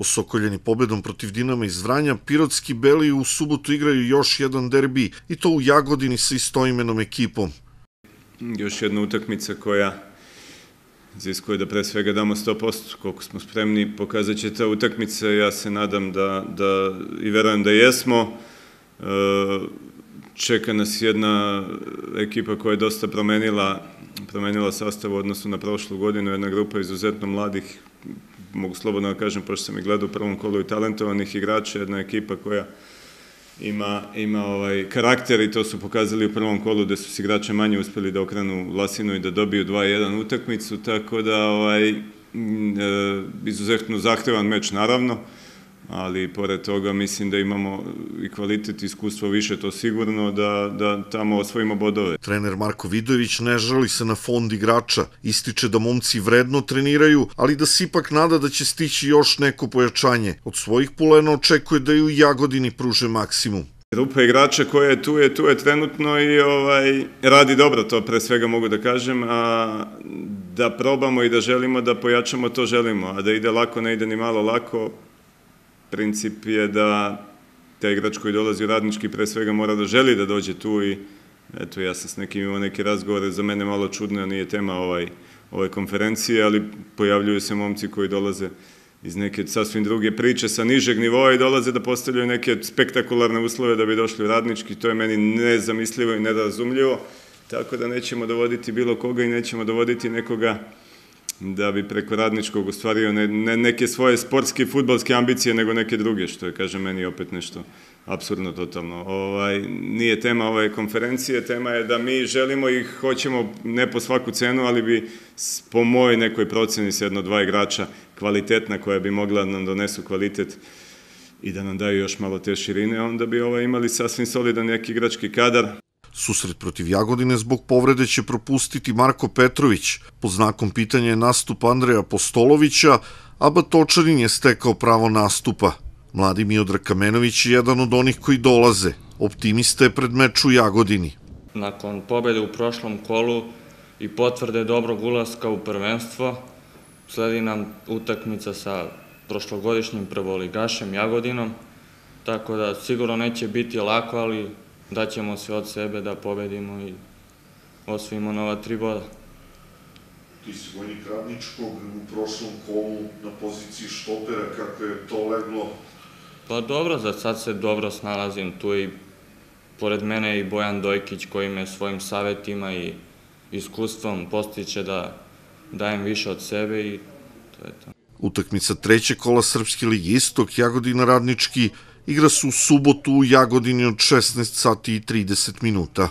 Osokoljeni pobedom protiv Dinama iz Vranja, Pirotski Beli u subotu igraju još jedan derbi i to u Jagodini sa istoimenom ekipom. Još jedna utakmica koja iziskuje da pre svega damo 100%, koliko smo spremni, pokazat će ta utakmica, ja se nadam da, da i verujem da jesmo. E, čeka nas jedna ekipa koja je dosta promenila, promenila sastav u odnosu na prošlu godinu, jedna grupa izuzetno mladih, mogu slobodno da kažem, pošto sam i gledao u prvom kolu i talentovanih igrača, jedna ekipa koja ima, ima ovaj karakter i to su pokazali u prvom kolu gde su s igrače manje uspeli da okrenu Lasinu i da dobiju 2-1 utakmicu, tako da ovaj, e, izuzetno zahtevan meč naravno, ali pored toga mislim da imamo i kvalitet i iskustvo više, to sigurno, da, da tamo osvojimo bodove. Trener Marko Vidović ne žali se na fond igrača, ističe da momci vredno treniraju, ali da se ipak nada da će stići još neko pojačanje. Od svojih pulena očekuje da i u Jagodini pruže maksimum. Grupa igrača koja je tu je tu je trenutno i ovaj radi dobro, to pre svega mogu da kažem, a da probamo i da želimo da pojačamo to želimo, a da ide lako ne ide ni malo lako, princip je da taj igrač koji dolazi u radnički pre svega mora da želi da dođe tu i eto ja sam s nekim imao neke razgovore, za mene malo čudno, nije tema ovaj, ove konferencije, ali pojavljuju se momci koji dolaze iz neke sasvim druge priče sa nižeg nivoa i dolaze da postavljaju neke spektakularne uslove da bi došli u radnički, to je meni nezamislivo i nerazumljivo, tako da nećemo dovoditi bilo koga i nećemo dovoditi nekoga da bi preko radničkog ostvario ne, ne neke svoje sportske futbalske ambicije, nego neke druge, što je, kaže meni, opet nešto absurdno totalno. Ovaj, nije tema ove konferencije, tema je da mi želimo i hoćemo ne po svaku cenu, ali bi po mojoj nekoj proceni s jedno dva igrača kvalitetna koja bi mogla da nam donesu kvalitet i da nam daju još malo te širine, onda bi ovaj, imali sasvim solidan neki igrački kadar. Susret protiv Jagodine zbog povrede će propustiti Marko Petrović. Pod znakom pitanja je nastup Andreja Postolovića, a Batočanin je stekao pravo nastupa. Mladi Miodrag Kamenović je jedan od onih koji dolaze. Optimista je pred meč u Jagodini. Nakon pobede u prošlom kolu i potvrde dobrog ulaska u prvenstvo, sledi nam utakmica sa prošlogodišnjim prvoligašem Jagodinom, tako da sigurno neće biti lako, ali daćemo sve od sebe da pobedimo i osvojimo nova tri boda. Ti si vojnik Radničkog u prošlom kolu na poziciji štopera, kako je to leglo? Pa dobro, za sad se dobro snalazim tu i pored mene i Bojan Dojkić koji me svojim savetima i iskustvom postiče da dajem više od sebe i to je to. Utakmica treće kola Srpske ligi Istok, Jagodina Radnički, igra se u subotu u Jagodini od 16 sati i 30 minuta.